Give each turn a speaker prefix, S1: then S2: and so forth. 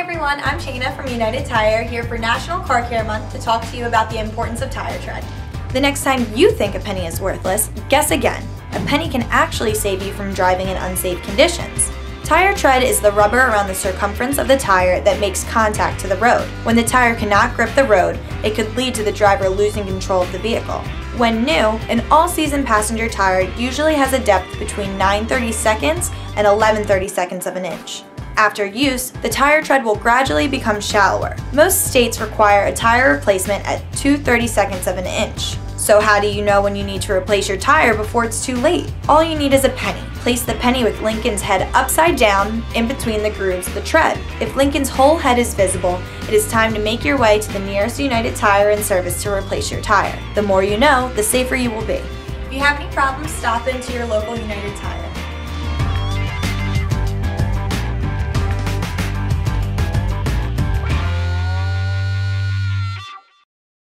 S1: everyone, I'm Shayna from United Tire here for National Car Care Month to talk to you about the importance of tire tread. The next time you think a penny is worthless, guess again. A penny can actually save you from driving in unsafe conditions. Tire tread is the rubber around the circumference of the tire that makes contact to the road. When the tire cannot grip the road, it could lead to the driver losing control of the vehicle. When new, an all-season passenger tire usually has a depth between 9 30 seconds and 11 30 seconds of an inch. After use, the tire tread will gradually become shallower. Most states require a tire replacement at 2 30 seconds of an inch. So how do you know when you need to replace your tire before it's too late? All you need is a penny. Place the penny with Lincoln's head upside down in between the grooves of the tread. If Lincoln's whole head is visible, it is time to make your way to the nearest United Tire and Service to replace your tire. The more you know, the safer you will be. If you have any problems, stop into your local United Tire.